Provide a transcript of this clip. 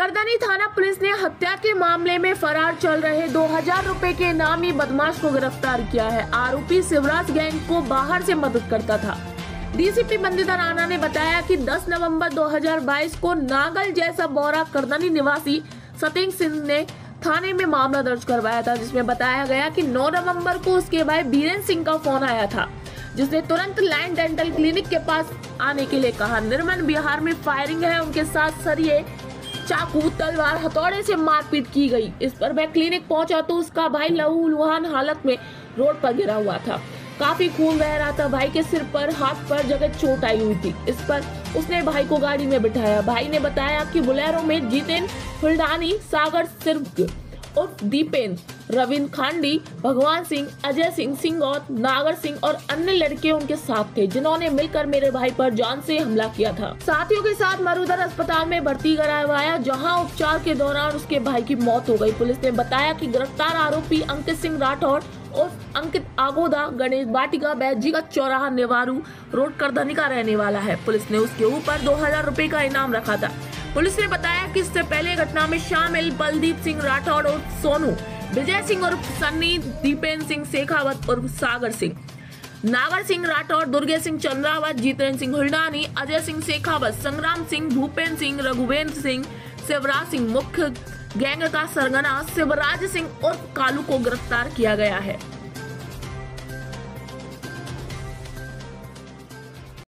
करदानी थाना पुलिस ने हत्या के मामले में फरार चल रहे 2000 रुपए के इनामी बदमाश को गिरफ़्तार किया है। आरोपी शिवराज गैंग को बाहर से मदद करता था। डीसीपी बंदिता राणा ने बताया कि 10 नवंबर 2022 को नागल जैसा बोरा करदानी निवासी सतिंग सिंह ने थाने में मामला दर्ज करवाया था, जिसमें बताया गया कि 9 नवंबर को उसके भाई बीरेन सिंह का फ़ोन आया था, जिसने तुरंत लैंड डेंटल क्लिनिक के पास आने के लिए कहा। निर्मल बिहार में फायरिंग है, उनके साथ सरिये चाकू तलवार हथौड़े से मारपीट की गई। इस पर मैं क्लिनिक पहुँचा तो उसका भाई लहू लुहान हालत में रोड पर गिरा हुआ था। काफ़ी खून बह रहा था भाई के सिर पर, हाथ पर जगह चोट आई हुई थी। इस पर उसने भाई को गाड़ी में बिठाया। भाई ने बताया कि बुलेरो में जितेन, फुलदानी, सागर सिर्फ़ और दीपेन रविंद्र खांडी, भगवान सिंह, अजय सिंह, सिंगौत, नागर सिंह और अन्य लड़के उनके साथ थे, जिन्होंने मिलकर मेरे भाई पर जान से हमला किया था। साथियों के साथ मरुदर अस्पताल में भर्ती कराया, जहाँ उपचार के दौरान उसके भाई की मौत हो गई। पुलिस ने बताया कि गिरफ़्तार आरोपी अंकित सिंह राठौर और अंकित आगोदा, गणेश बाटिका, बैजी का चौराहा नेवारू रोड करदनी का रहने वाला है। पुलिस ने उसके ऊपर दो हज़ार रूपए का इनाम रखा था। पुलिस ने बताया कि इससे पहले घटना में शामिल बलदीप सिंह राठौड़ और सोनू विजय सिंह और सन्नी, दीपेंद्र सिंह शेखावत और सागर सिंह। नागर सिंह राठौर, दुर्गे सिंह चंद्रावत, जितेंद्र सिंह हुल्डानी, अजय सिंह शेखावत संग्राम सिंह भूपेन्द्र सिंह, रघुवेंद्र सिंह, शिवराज सिंह मुख्य, गैंग का सरगना, शिवराज सिंह और कालू को गिरफ़्तार किया गया है।